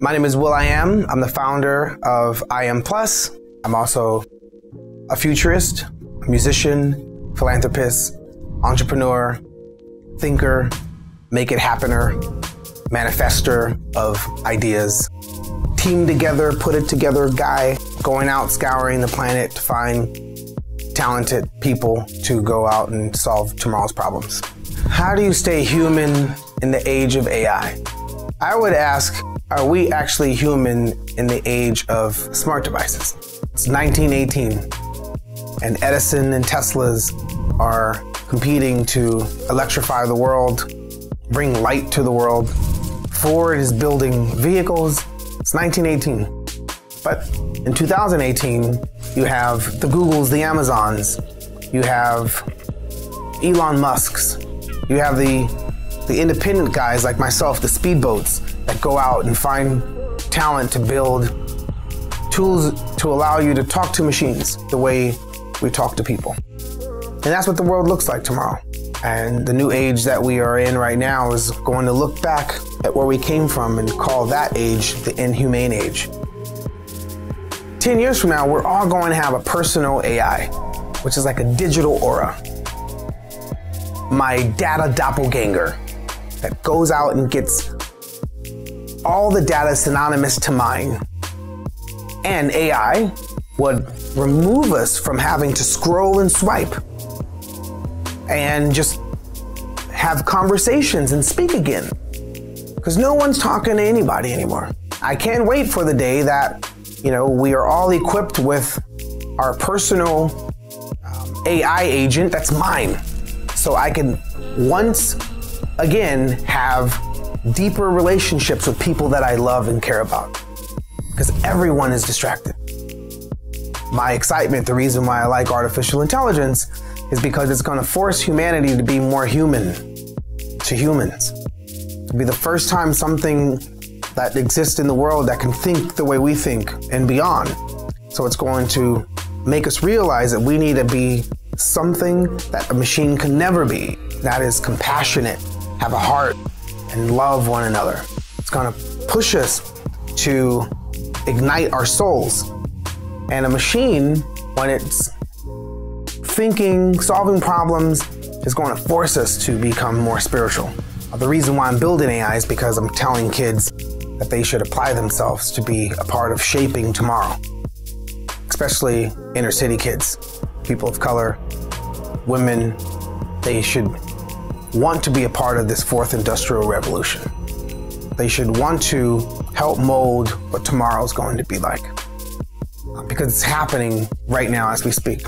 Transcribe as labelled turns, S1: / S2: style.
S1: My name is will.i.am. I'm the founder of I Am Plus. I'm also a futurist, a musician, philanthropist, entrepreneur, thinker, make it happener, manifester of ideas, team together, put it together guy, going out scouring the planet to find talented people to go out and solve tomorrow's problems. How do you stay human in the age of AI? I would ask, are we actually human in the age of smart devices? It's 1918, and Edison and Teslas are competing to electrify the world, bring light to the world. Ford is building vehicles. It's 1918. But in 2018, you have the Googles, the Amazons, you have Elon Musk's, you have the the independent guys like myself, the speedboats that go out and find talent to build tools to allow you to talk to machines the way we talk to people. And that's what the world looks like tomorrow. And the new age that we are in right now is going to look back at where we came from and call that age the inhumane age. 10 years from now, we're all going to have a personal AI, which is like a digital aura. My data doppelganger that goes out and gets all the data synonymous to mine. And AI would remove us from having to scroll and swipe and just have conversations and speak again. Because no one's talking to anybody anymore. I can't wait for the day that, you know, we are all equipped with our personal um, AI agent that's mine. So I can once again have deeper relationships with people that I love and care about. Because everyone is distracted. My excitement, the reason why I like artificial intelligence, is because it's going to force humanity to be more human to humans. To be the first time something that exists in the world that can think the way we think and beyond. So it's going to make us realize that we need to be something that a machine can never be. That is compassionate, have a heart, and love one another. It's going to push us to ignite our souls. And a machine, when it's thinking, solving problems, is going to force us to become more spiritual. The reason why I'm building AI is because I'm telling kids that they should apply themselves to be a part of shaping tomorrow, especially inner city kids, people of color, women. They should want to be a part of this fourth industrial revolution. They should want to help mold what tomorrow is going to be like because it's happening right now as we speak.